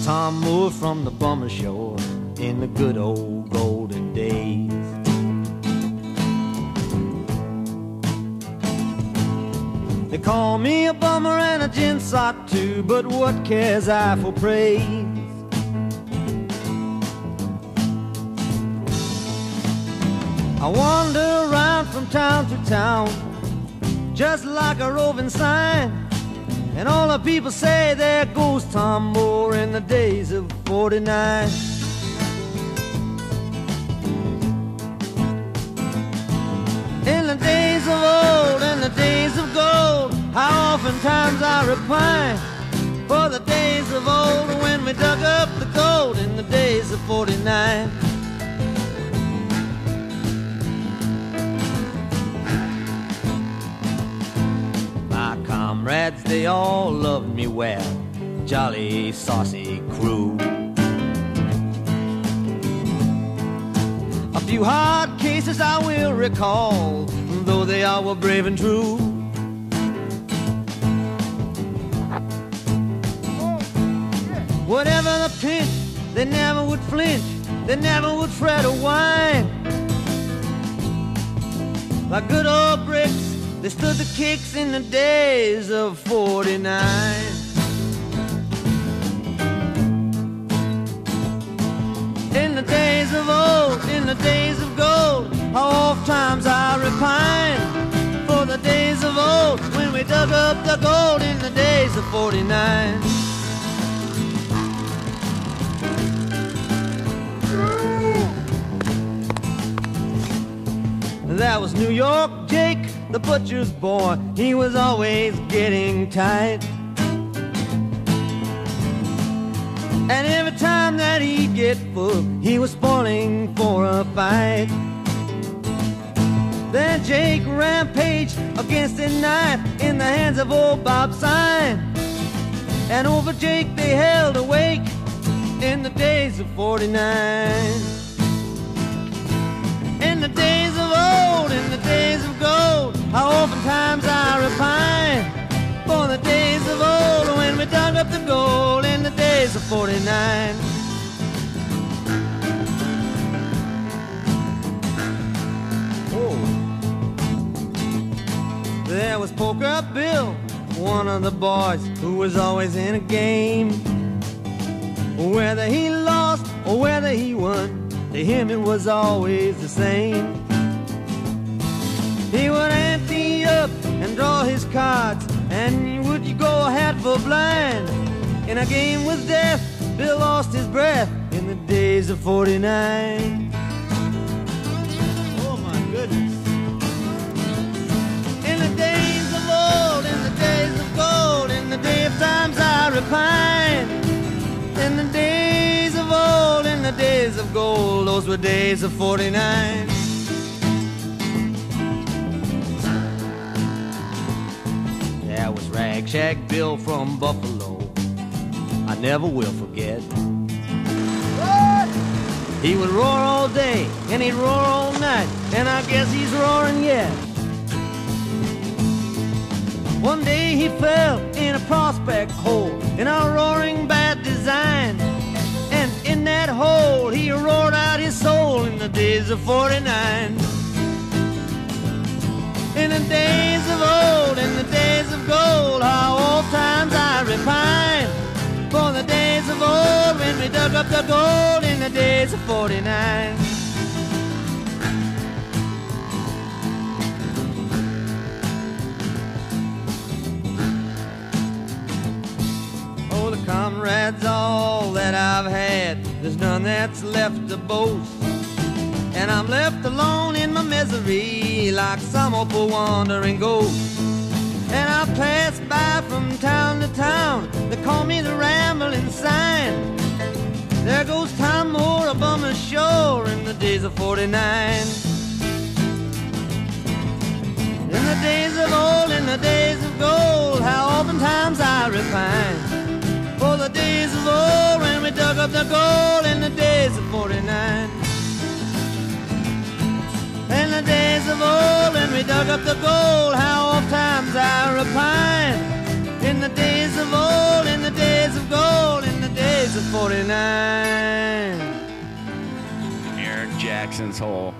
ashore from the bummer shore in the good old golden days. They call me a bummer and a ginsot too, but what cares I for praise? I wander around from town to town, just like a roving sign. And all the people say there goes Tom Moore in the days of 49. In the days of old, in the days of gold, how oftentimes I repine for the days of old when we dug up the gold in the days of 49. They all loved me well, jolly, saucy crew. A few hard cases I will recall, though they all were brave and true. Whatever the pinch, they never would flinch, they never would fret or whine. Like good old bricks, they stood the kicks in the days of 49. In the days of old, in the days of gold, how oft times I repine for the days of old when we dug up the gold in the days of 49. That was New York Jake, the butcher's boy. He was always getting tight. And every time that he'd get full, he was spoiling for a fight. Then Jake rampaged against a knife in the hands of old Bob Sign. And over Jake they held awake in the days of 49. In the days of old, in the days of gold, was Poker Bill, one of the boys who was always in a game. Whether he lost or whether he won, to him it was always the same. He would ante up and draw his cards, and would you go hat for blind? In a game with death, Bill lost his breath in the days of 49. Days of gold, those were days of 49. That was Rag Bill from Buffalo. I never will forget. He would roar all day and he'd roar all night, and I guess he's roaring yet. One day he fell in a prospect hole in a roaring bad days of 49. In the days of old, in the days of gold, how old times I repine. For the days of old when we dug up the gold in the days of 49. Oh, the comrades, all that I've had, there's none that's left to boast. And I'm left alone in my misery like some poor wandering ghost. And I pass by from town to town, they call me the rambling sign. There goes Tom Moore up on the shore in the days of 49. In the days of old, in the days of gold, how oftentimes I repine. For the days of old when we dug up the gold in the days of 49. Dug up the gold, how oft times I repine. In the days of old, in the days of gold, in the days of 49. Eric Jackson's hole.